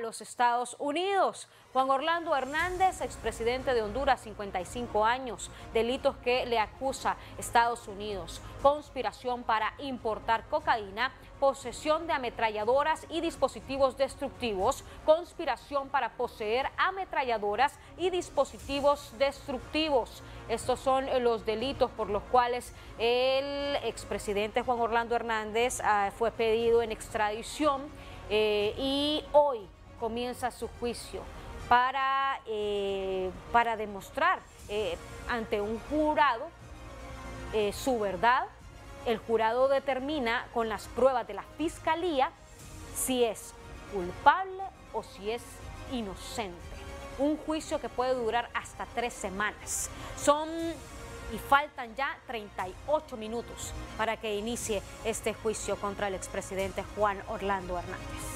los Estados Unidos. Juan Orlando Hernández, expresidente de Honduras, 55 años, delitos que le acusa Estados Unidos, conspiración para importar cocaína, posesión de ametralladoras y dispositivos destructivos, conspiración para poseer ametralladoras y dispositivos destructivos. Estos son los delitos por los cuales el expresidente Juan Orlando Hernández ah, fue pedido en extradición eh, y hoy comienza su juicio para, eh, para demostrar eh, ante un jurado eh, su verdad. El jurado determina con las pruebas de la fiscalía si es culpable o si es inocente. Un juicio que puede durar hasta tres semanas. Son y faltan ya 38 minutos para que inicie este juicio contra el expresidente Juan Orlando Hernández.